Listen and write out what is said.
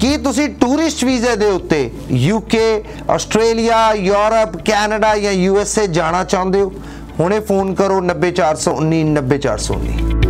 ਕੀ ਤੁਸੀਂ ਟੂਰਿਸਟ ਵੀਜ਼ੇ ਦੇ ਉੱਤੇ ਯੂਕੇ ਆਸਟ੍ਰੇਲੀਆ, ਯੂਰਪ, ਕੈਨੇਡਾ ਜਾਂ ਯੂਐਸਏ ਜਾਣਾ ਚਾਹੁੰਦੇ ਹੋ? ਹੁਣੇ ਫੋਨ ਕਰੋ 90419 90419